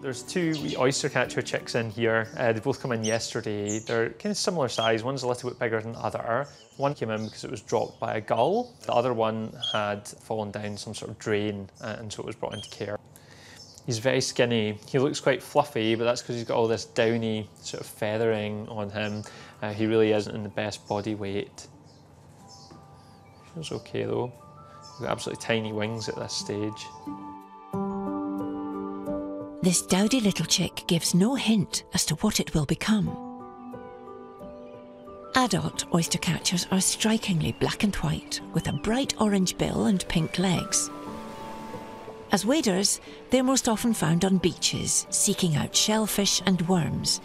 There's two oyster catcher chicks in here. Uh, they both come in yesterday. They're kind of similar size. One's a little bit bigger than the other. One came in because it was dropped by a gull. The other one had fallen down some sort of drain uh, and so it was brought into care. He's very skinny. He looks quite fluffy, but that's because he's got all this downy sort of feathering on him. Uh, he really isn't in the best body weight. Feels okay though. He's got absolutely tiny wings at this stage. This dowdy little chick gives no hint as to what it will become. Adult oyster catchers are strikingly black and white, with a bright orange bill and pink legs. As waders, they're most often found on beaches, seeking out shellfish and worms.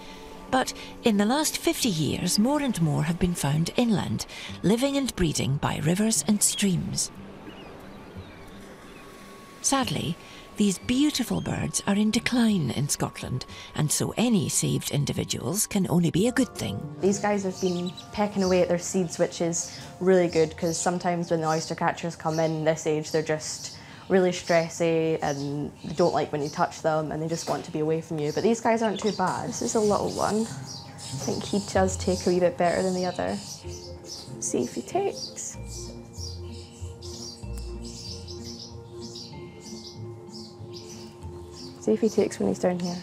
But in the last 50 years, more and more have been found inland, living and breeding by rivers and streams. Sadly, these beautiful birds are in decline in Scotland, and so any saved individuals can only be a good thing. These guys have been pecking away at their seeds, which is really good because sometimes when the oyster catchers come in this age, they're just really stressy and they don't like when you touch them and they just want to be away from you. But these guys aren't too bad. This is a little one. I think he does take a wee bit better than the other. See if he takes. See if he takes when he's down here.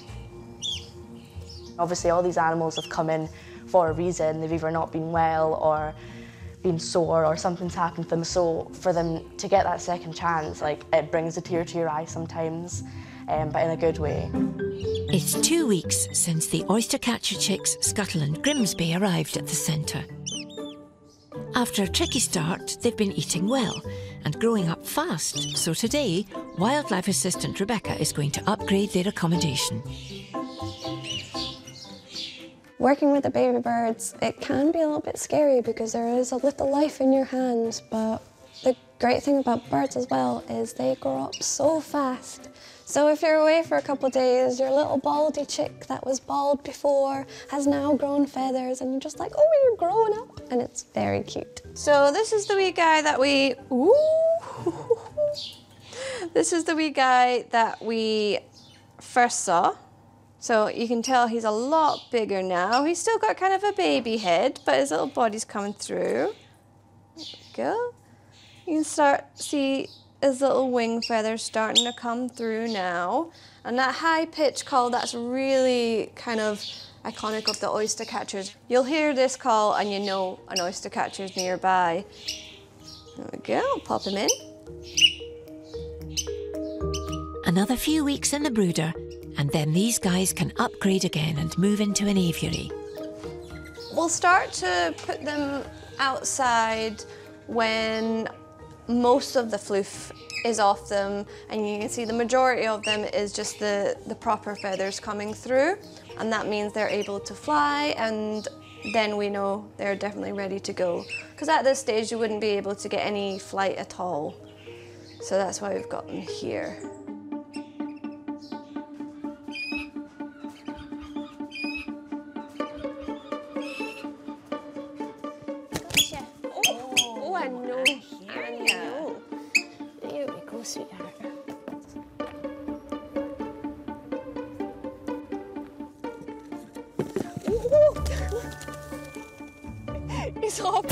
Obviously, all these animals have come in for a reason. They've either not been well or been sore or something's happened to them. So for them to get that second chance, like it brings a tear to your eye sometimes, um, but in a good way. It's two weeks since the oyster catcher chicks Scuttle and Grimsby arrived at the centre. After a tricky start, they've been eating well and growing up fast. So today, wildlife assistant Rebecca is going to upgrade their accommodation. Working with the baby birds, it can be a little bit scary because there is a little life in your hands, but the great thing about birds as well is they grow up so fast. So if you're away for a couple of days, your little baldy chick that was bald before has now grown feathers and you're just like, oh, you're growing up. And it's very cute. So this is the wee guy that we, ooh. this is the wee guy that we first saw. So you can tell he's a lot bigger now. He's still got kind of a baby head, but his little body's coming through. There we go. You can start see his little wing feathers starting to come through now. And that high pitch call, that's really kind of iconic of the oyster catchers. You'll hear this call and you know an oyster catcher's nearby. There we go, pop him in. Another few weeks in the brooder, and then these guys can upgrade again and move into an aviary. We'll start to put them outside when most of the floof is off them and you can see the majority of them is just the, the proper feathers coming through and that means they're able to fly and then we know they're definitely ready to go. Because at this stage you wouldn't be able to get any flight at all. So that's why we've got them here. Oh, oh I know. There we go,